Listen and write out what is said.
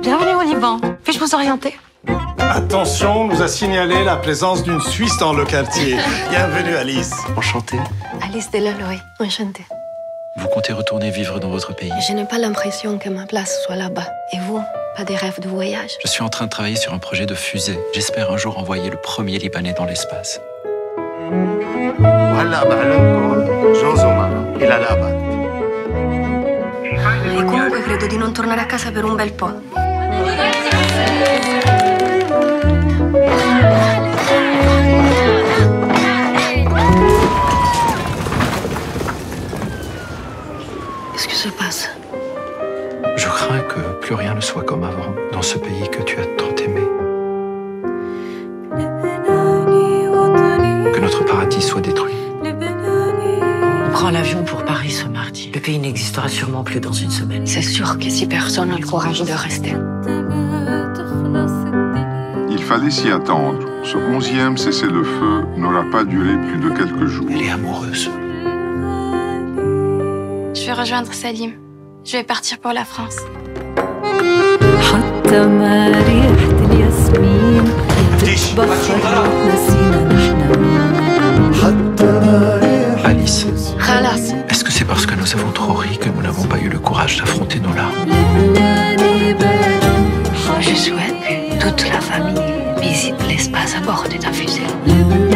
Bienvenue au Liban. Puis-je vous orienter? Attention, on nous a signalé la présence d'une Suisse dans le quartier. Bienvenue, Alice. Enchanté. Alice Delaloy. Enchantée. Vous comptez retourner vivre dans votre pays? Je n'ai pas l'impression que ma place soit là-bas. Et vous Pas des rêves de voyage? Je suis en train de travailler sur un projet de fusée. J'espère un jour envoyer le premier Libanais dans l'espace. Credo di non tornare a casa per un bel po'. Qu'est-ce qui se passe? Je crains que plus rien ne soit comme avant dans ce pays que tu as tant aimé. prend l'avion pour Paris ce mardi. Le pays n'existera sûrement plus dans une semaine. C'est sûr que si personne n'a le courage de rester. Il fallait s'y attendre. Ce onzième cessez-le-feu n'aura pas duré plus de quelques jours. Elle est amoureuse. Je vais rejoindre Salim. Je vais partir pour la France. nous avons trop ri que nous n'avons pas eu le courage d'affronter nos larmes. Je souhaite que toute la famille visite l'espace à bord de fusée.